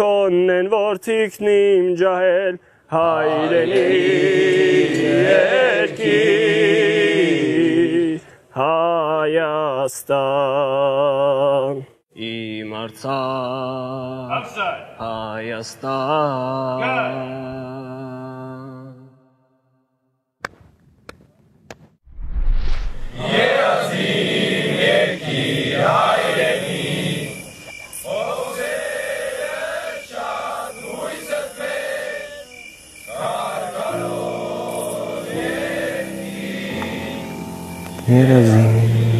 քոնն են որդիքն իմ ջահել հայրենի երկիր Հայաստան Իմ արցախ Հայաստան Mirazinho.